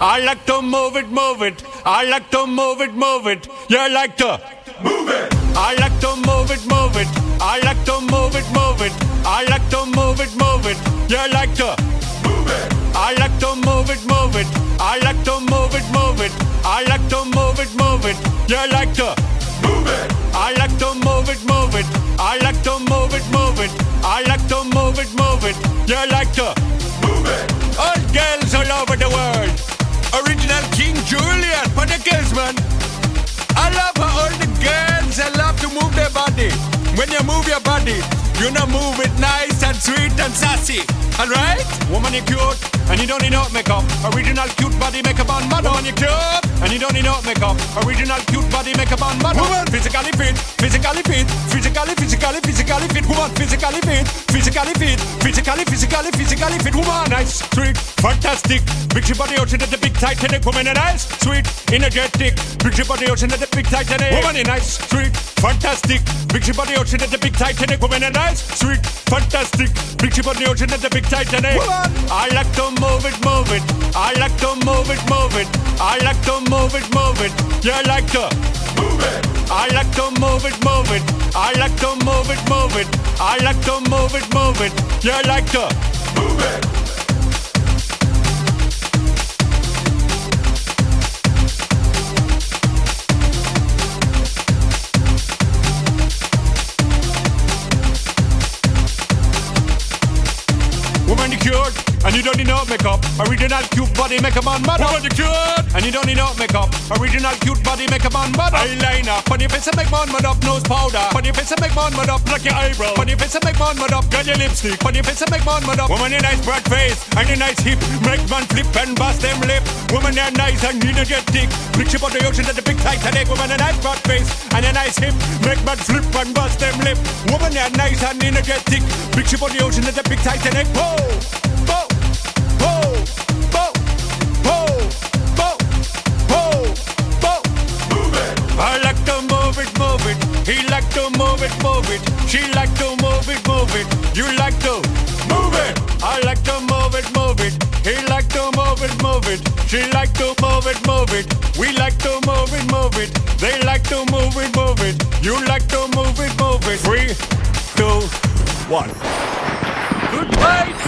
I like to move it, move it. I like to move it, move it. You like to move it. I like to move it, move it. I like to move it, move it. I like to move it, move it. You like to move it. I like to move it, move it. I like to move it, move it. I like to move it, move it. You like to move it. I like to move it, move it. I like to move it, move it. I like to move it, move it. You like to move it. All girls all over the world. When you move your body, you know move it nice and sweet and sassy. Alright? Woman, you cute, and you don't need no makeup. Original cute body makeup on model. Woman, you cute, and you don't need no makeup. Original cute body makeup on model. Woman, physically fit, physically fit, physically, physically, physically fit. Woman, physically fit, physically fit, physically, physically, physically fit. Woman, nice, sweet, fantastic. Big body ocean at the big Titanic. Woman, and nice, sweet, energetic. Big body ocean at the big Titanic. Woman, nice, sweet, fantastic. Big body ocean at the big Titanic. Woman, and nice, sweet, fantastic. Big body ocean at the big Titanic. Woman, I like to move it, move it. I like to move it, move it. I like to move it, move it. You like to move it. I like to move it, move it. I like to move it, move it. I like to move it, move it. You like to move it. And you don't need no makeup. Original cute body makeup on mother. Woman, you cute, and you don't need no makeup. Original cute body makeup on mother. Eyeliner, on your face make man mud up. Nose powder, your face make man mud up. Pluck your eyebrow, your face make man mud up. Got your lipstick, your face make man mud up. Woman, you nice broad face, and your nice hip. Make man flip and bust them lip. Woman, you nice and energetic. Big ship on the ocean at the big Titanic. Woman, a nice broad face, and a nice hip. Make man flip and bust them lip. Woman, you nice and energetic. Big ship on the ocean at the big Titanic. Whoa! It, move it. She like to move it, move it. You like to move it. I like to move it, move it. He like to move it, move it. She like to move it, move it. We like to move it, move it. They like to move it, move it. You like to move it, move it. Three, two, one. Goodbye to you.